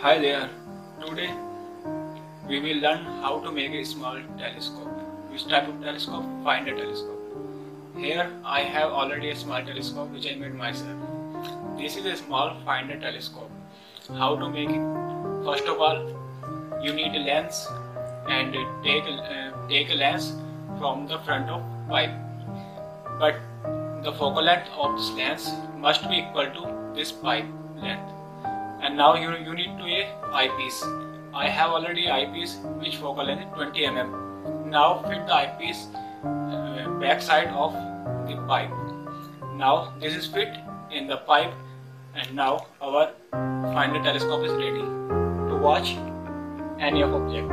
Hi there. Today we will learn how to make a small telescope. Which type of telescope? Finder telescope. Here I have already a small telescope which I made myself. This is a small finder telescope. How to make it? First of all, you need a lens and take a, uh, take a lens from the front of pipe. But the focal length of this lens must be equal to this pipe length now you, you need to a eyepiece. I have already eyepiece which focal length 20 mm. Now fit the eyepiece uh, back side of the pipe. Now this is fit in the pipe and now our finder telescope is ready to watch any of object.